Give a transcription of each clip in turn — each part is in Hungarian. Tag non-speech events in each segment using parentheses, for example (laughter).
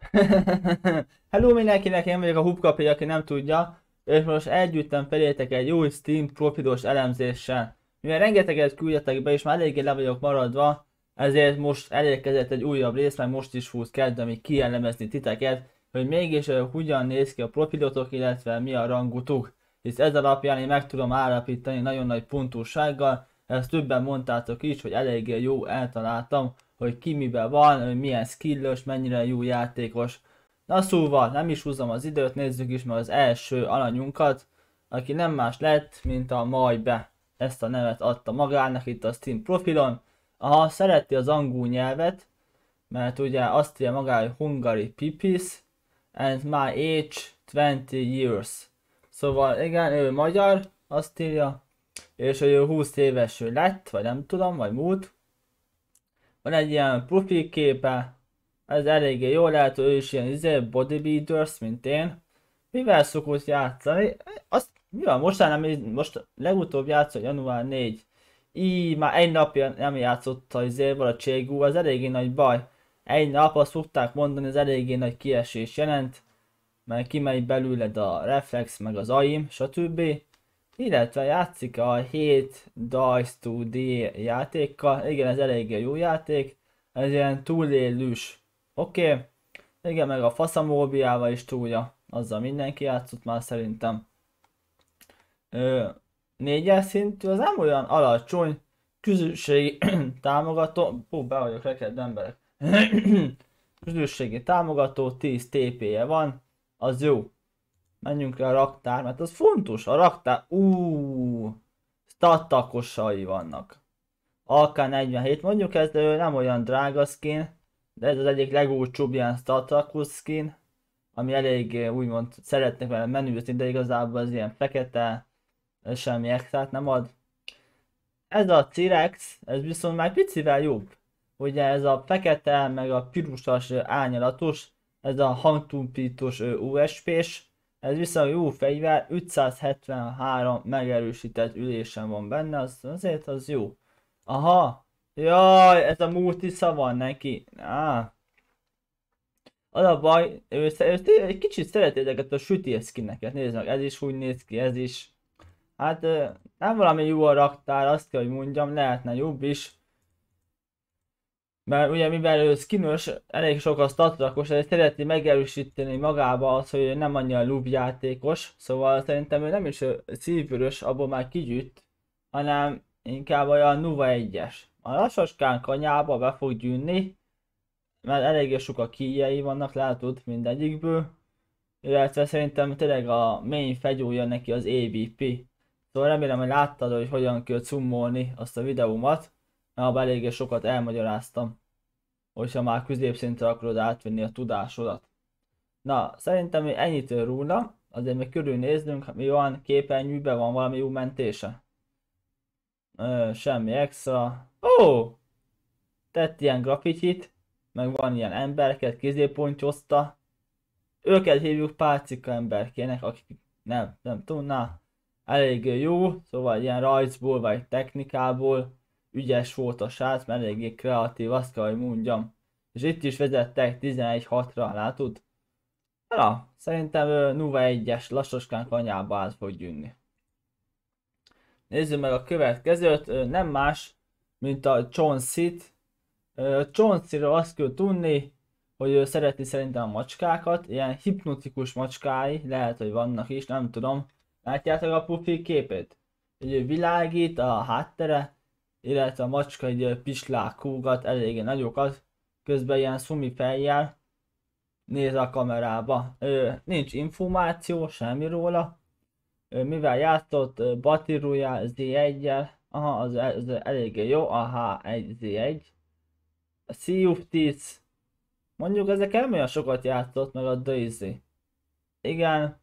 (laughs) Hello mindenkinek, én vagyok a Hubkapi, aki nem tudja, és most együttem felétek egy új Steam profilos elemzéssel. Mivel rengeteget küldjetek be, és már eléggé le vagyok maradva, ezért most elérkezett egy újabb rész, mert most is fogsz kezdeni kielemezni titeket, hogy mégis uh, hogyan néz ki a profilotok, illetve mi a rangutuk. Hisz ez alapján én meg tudom állapítani nagyon nagy pontossággal, ezt többen mondtátok is, hogy eléggé jó eltaláltam, hogy ki miben van, hogy milyen skillos, mennyire jó játékos. Na szóval, nem is húzom az időt, nézzük is meg az első alanyunkat, aki nem más lett, mint a Majbe. Ezt a nevet adta magának itt a Steam profilon. Aha, szereti az angol nyelvet, mert ugye azt írja maga, hogy Hungary Pipis, and my age 20 years. Szóval igen, ő magyar, azt írja, és hogy ő 20 éves lett, vagy nem tudom, vagy múlt. Van egy ilyen profil képe, ez eléggé jó, lehet, ő is ilyen izé, bodybuilders, mint én. Mivel szokott játszani? Azt, mi van, most nem, most legutóbb játszott január 4. Így már egy napja nem játszott a izével a Cségú, az eléggé nagy baj. Egy nap azt szokták mondani, az eléggé nagy kiesés jelent, mert kimegy belőled a reflex, meg az aim, stb. Illetve játszik a 7 Dice 2D játékkal, igen ez eléggé jó játék, ez ilyen túlélős Oké. Okay. Igen, meg a faszamóbiával is túlja. Azzal mindenki játszott már szerintem. Ö, négyes szintű, az nem olyan alacsony közösségi (clears throat) támogató. Hú, be vagyok rekedd emberek. (clears throat) közösségi támogató, 10 TP-je van. Az jó. Menjünk le a raktár, mert az fontos. A raktár, úúúú, statakosai vannak. AK-47, mondjuk ez nem olyan drága skin, de ez az egyik legolcsóbb ilyen Startrakus skin, ami elég úgymond szeretnek vele menüzni, de igazából az ilyen fekete, semmi extrát nem ad. Ez a Cirex, ez viszont már picivel jobb. Ugye ez a fekete, meg a pirusas árnyalatos, ez a hangtumpítós USP-s, ez viszont jó fegyver, 573 megerősített ülésen van benne, az, azért az jó. Aha, Jaj, ez a multisza van neki. Á. Az a baj, ő, ő, egy kicsit szereti ezeket a süti skineket. Nézd meg, ez is úgy néz ki, ez is. Hát nem valami jó a raktár, azt kell, hogy mondjam, lehetne jobb is. Mert ugye mivel ő skinös, elég sok a statrakos, ezért szereti megerősíteni magába az, hogy nem annyira lub játékos. Szóval szerintem ő nem is szívvörös, abból már kigyűjt, hanem inkább olyan Nuva 1-es. A lassaskán kanyába be fog gyűnni, mert eléggé sok a kíjei vannak, látod mindegyikből. Illetve szerintem tényleg a main fegyúja neki az AVP. Szóval remélem, hogy láttad, hogy hogyan kell cummolni azt a videómat, abban eléggé sokat elmagyaráztam. Hogyha már középszintre akarod átvenni a tudásodat. Na, szerintem ennyit róla, azért még körülnéznünk, mi van, képernyőben van valami jó mentése. Ö, semmi extra. Ó! Tett ilyen grafitit, meg van ilyen embereket, kézépontyozta. Őket hívjuk pálcika emberkének, akik nem, nem tudná. Elég jó, szóval ilyen rajzból vagy technikából ügyes volt a srác, mert eléggé kreatív, azt kell, hogy mondjam. És itt is vezettek 11-6-ra, látod? Na, szerintem Nuva 1-es lassoskán kanyába át fog gyűnni. Nézzük meg a következőt, nem más, mint a Chauncey-t. Chauncey-ről azt kell tudni, hogy ő szereti szerintem a macskákat, ilyen hipnotikus macskái, lehet, hogy vannak is, nem tudom. Látjátok a pufi képét? Egy világít a háttere, illetve a macska egy pislák húgat, eléggé nagyokat, közben ilyen szumi fejjel néz a kamerába. Ö, nincs információ, semmi róla, mivel játszott Batiruja Z1-jel, aha, az, az eléggé jó, aha, egy Z1. A Sea of mondjuk ezek nem olyan sokat játszott, meg a Daisy. Igen,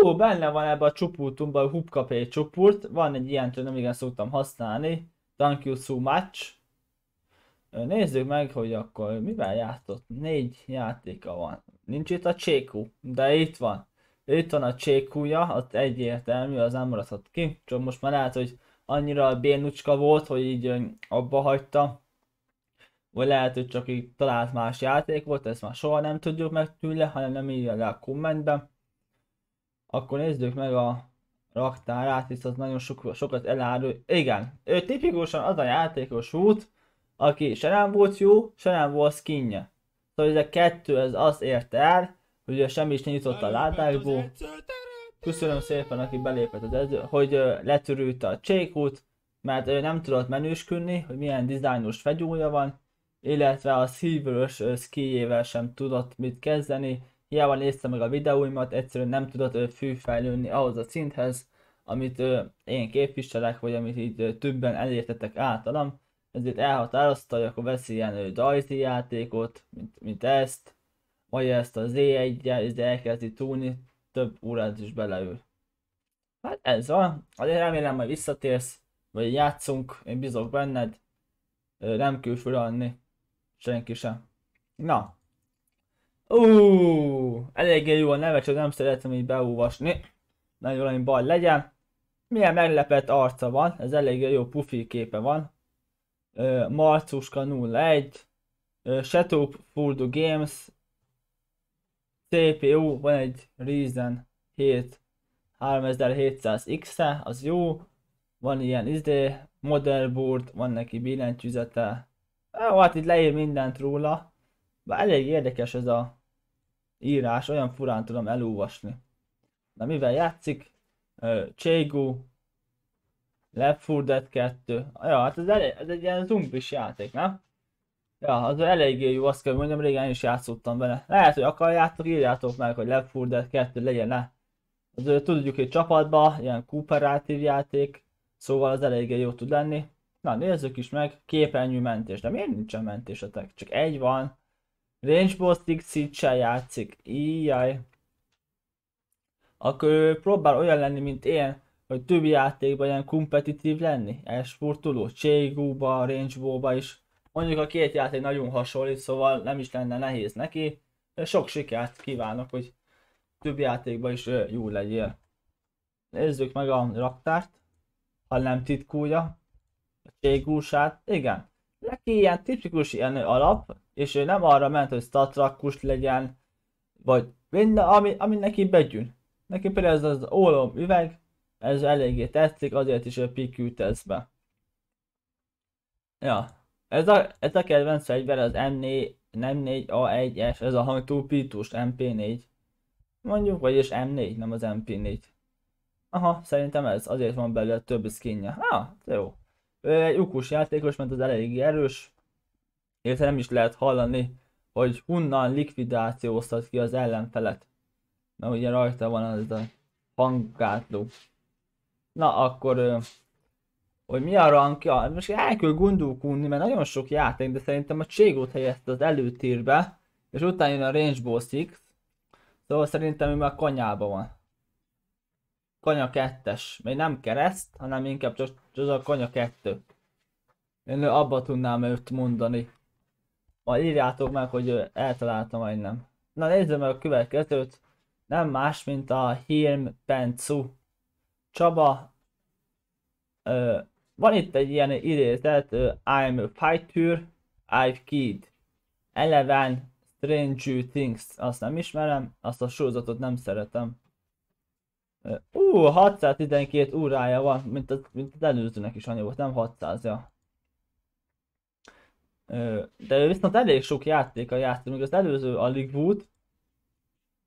jó, benne van ebbe a csoportunkban, a Hubkapé csoport, van egy ilyen, nem igen szoktam használni, Thank you so much. Nézzük meg, hogy akkor mivel játszott. Négy játéka van. Nincs itt a Cséku, de itt van. Itt van a csékúja, az egyértelmű, az nem maradhat ki. Csak most már lehet, hogy annyira bénucska volt, hogy így abba hagyta. vagy lehet, hogy csak így talált más játék volt, ezt már soha nem tudjuk meg tőle, hanem nem írja le a kommentben. Akkor nézzük meg a raktárát, az nagyon sok, sokat elárul. Igen, ő tipikusan az a játékos volt, aki se nem volt jó, se nem volt skinje. Szóval ez a kettő ez az érte el, hogy ugye semmi is nyitott a ládákból. Köszönöm szépen, aki belépett az ező, hogy letörült a csékút, mert ő nem tudott menősködni, hogy milyen dizájnos fegyúja van, illetve a szívős skijével sem tudott mit kezdeni, hiába nézte meg a videóimat, egyszerűen nem tudott fűfejlődni ahhoz a szinthez, amit én képviselek, vagy amit így többen elértetek általam, ezért elhatározta, hogy akkor veszi ilyen Dajzi játékot, mint, mint ezt, vagy ezt a Z1-jel, elkezdi túlni, több órát is beleül. Hát ez van, azért remélem majd visszatérsz, vagy játszunk, én bizok benned, nem külföldre adni, senki sem. Na. Uuuuh, eléggé jó a neve, csak nem szeretem így beolvasni. Nagyon valami baj legyen. Milyen meglepett arca van, ez eléggé jó pufi képe van. Uh, Marcuska 01, uh, Shadow Furdo Games, CPU, van egy Ryzen 7 3700X-e, az jó, van ilyen izé, motherboard, van neki billentyűzete, hát itt leír mindent róla, bár elég érdekes ez a írás, olyan furán tudom elolvasni. Na mivel játszik? Chegu, Left 4 Dead 2. Ja, hát ez, elég, ez egy ilyen zumbis játék, nem? Ja, az eléggé jó, azt kell mondjam, régen is játszottam vele. Lehet, hogy akarjátok, írjátok meg, hogy Left 4 Dead 2 legyen le. Az tudjuk, hogy csapatba, ilyen kooperatív játék, szóval az eléggé jó tud lenni. Na, nézzük is meg, képernyő mentés, de miért nincsen mentésetek? Csak egy van. Range Boss Dixit játszik, íjjaj. Akkor ő próbál olyan lenni, mint én, hogy többi játékban ilyen kompetitív lenni, esportoló, Cségúba, Range is. Mondjuk a két játék nagyon hasonlít, szóval nem is lenne nehéz neki. Sok sikert kívánok, hogy több játékban is jó legyél. Nézzük meg a raktárt, ha nem titkulja. A cségúsát, igen. Neki ilyen tipikus ilyen alap, és ő nem arra ment, hogy statrakkus legyen, vagy minden, ami, ami neki begyűn. Neki például ez az ólom üveg, ez eléggé tetszik, azért is a PQ tesztbe. Ja, ez a, ez a kedvenc fegyver az M4, nem 4 A1-es, ez a hangtúpítós MP4. Mondjuk, vagyis M4, nem az MP4. Aha, szerintem ez, azért van belőle több skinje. Ah, jó. Ő egy ukus játékos, mert az eléggé erős. Illetve nem is lehet hallani, hogy honnan likvidációztat ki az ellenfelet. Mert ugye rajta van az a hanggátló. Na akkor, hogy mi a rankja? Most el kell gondolkodni, mert nagyon sok játék, de szerintem a Cségót helyezte az előtérbe, és utána jön a Range Boss X, szóval szerintem ő már kanyában van. Kanya 2-es, még nem kereszt, hanem inkább csak, csak a kanya 2. Én abba tudnám őt mondani. Majd írjátok meg, hogy eltaláltam vagy nem. Na nézzük meg a következőt. Nem más, mint a Hilm Pencu. Csaba, ö, van itt egy ilyen idézet, I'm a fighter, I've kid. Eleven Strange Things, azt nem ismerem, azt a sorozatot nem szeretem. Ú, uh, 612 órája van, mint az, mint az előzőnek is annyi volt, nem 600 ja. De viszont elég sok játéka játszik, még az előző alig volt.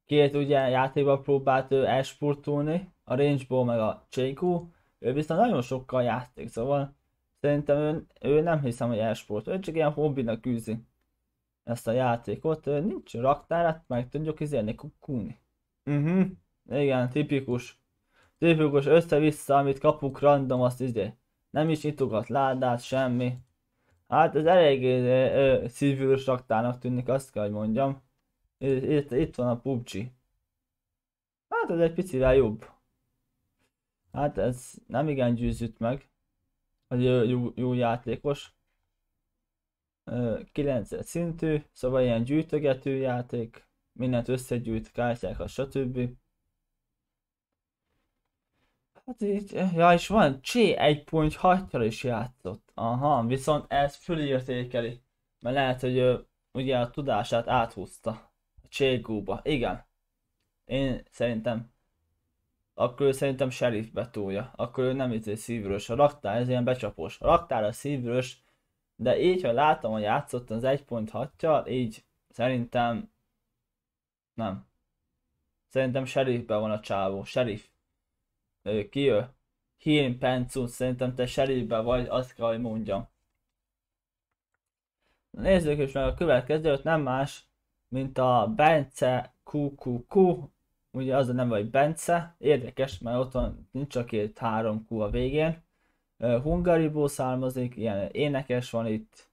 Két ugye játékban próbált ő elsportolni, a Range meg a Csékú, ő viszont nagyon sokkal játék, szóval szerintem ő, ő nem hiszem, hogy elsport, ő csak ilyen hobbinak küzdi ezt a játékot, ő nincs raktárát, meg tudjuk izélni kukulni. Mhm, uh-huh. igen, tipikus. Tipikus össze-vissza, amit kapunk random, azt izé. Nem is nyitogat ládát, semmi. Hát ez eléggé szívűrös raktának tűnik, azt kell, hogy mondjam. Itt, itt van a PUBG. Hát ez egy picivel jobb. Hát ez nem igen győzött meg. Hogy jó, jó, jó játékos. 9 szintű, szóval ilyen gyűjtögető játék. Mindent összegyűjt, kártyákat, stb. Hát így, ja és van, C 1.6-ra is játszott. Aha, viszont ez fölértékeli. Mert lehet, hogy ő, ugye a tudását áthúzta a Cségóba. Igen. Én szerintem akkor ő szerintem sheriff betúlja. Akkor ő nem itt szívvörös. A raktár ez ilyen becsapós. A raktár a szívvörös, de így, ha látom, hogy játszott az 1.6-ja, így szerintem nem. Szerintem sheriffben van a csávó. Sheriff. Ki ő? Hien Pencu, szerintem te sheriffben vagy, azt kell, hogy mondjam. Nézzük is meg a következőt, nem más, mint a Bence QQQ, ugye az a nem vagy Bence, érdekes, mert ott van, nincs csak két három Q a végén. Uh, Hungariból származik, ilyen énekes van itt.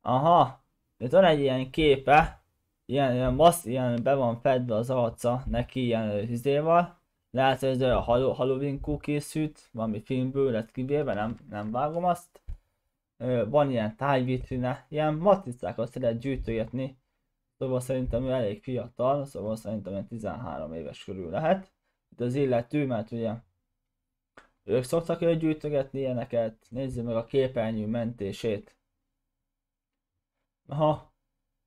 Aha, itt van egy ilyen képe, ilyen, ilyen, massz, ilyen be van fedve az arca neki ilyen hizéval. Lehet, hogy ez a Halloween készült, valami filmből lett kivéve, nem, nem vágom azt. Van ilyen tájvitrine, ilyen matricákat szeret gyűjtögetni, Szóval szerintem ő elég fiatal, szóval szerintem ilyen 13 éves körül lehet. Itt az illető, mert ugye ők szoktak ő gyűjtögetni ilyeneket, nézzük meg a képernyő mentését. Aha,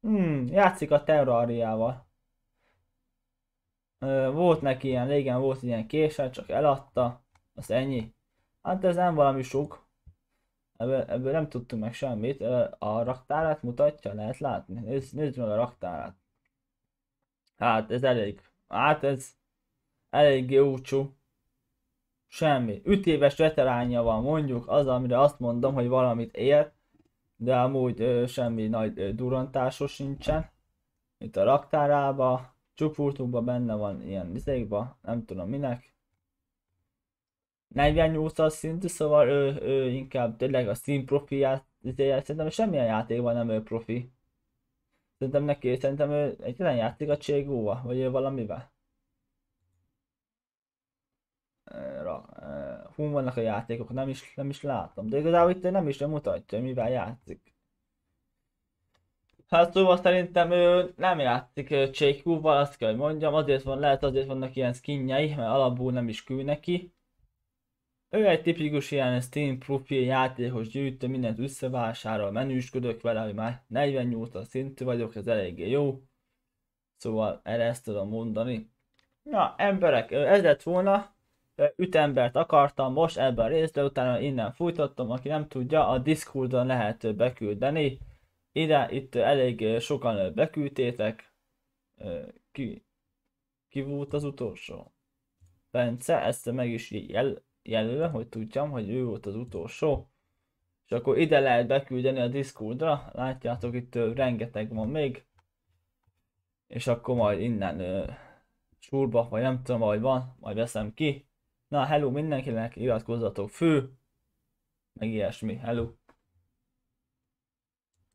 hmm, játszik a terrariával. Volt neki ilyen, régen volt ilyen késsel, csak eladta, az ennyi. Hát ez nem valami sok, Ebből, ebből nem tudtunk meg semmit. A raktárát mutatja, lehet látni. Nézd, nézd meg a raktárát. Hát ez elég. Hát ez elég jócsú. Semmi. Ütéves veteránja van mondjuk, az amire azt mondom, hogy valamit ér, de amúgy ö, semmi nagy ö, durantásos sincsen. Itt a raktárába, csupurtukban benne van ilyen izékba, nem tudom minek. 48-as szintű, szóval ő, ő inkább tényleg a Steam profiát, szerintem semmilyen játékban nem ő profi. Szerintem neki, szerintem ő egyetlen játék a Cségóval, vagy ő valamivel. Hú, vannak a játékok, nem is, nem is látom, de igazából itt nem is nem mutatja, mivel játszik. Hát szóval szerintem ő nem játszik Cségóval, azt kell, hogy mondjam, azért van, lehet azért vannak ilyen skinjei, mert alapból nem is kül neki. Ő egy tipikus ilyen Steam profil játékos gyűjtő, mindent összevásárol, menüsködök vele, hogy már 48 szintű vagyok, ez eléggé jó. Szóval erre ezt tudom mondani. Na, emberek, ez lett volna. Ütembert akartam most ebben a részben, utána innen fújtottam, aki nem tudja, a Discordon lehet beküldeni. Ide, itt elég sokan beküldtétek. Ki, ki volt az utolsó? Bence, ezt meg is jel, jelölve, hogy tudjam, hogy ő volt az utolsó. És akkor ide lehet beküldeni a Discordra, látjátok itt rengeteg van még. És akkor majd innen ö, vagy nem tudom, hogy van, majd veszem ki. Na, hello mindenkinek, iratkozzatok fő, meg ilyesmi, hello.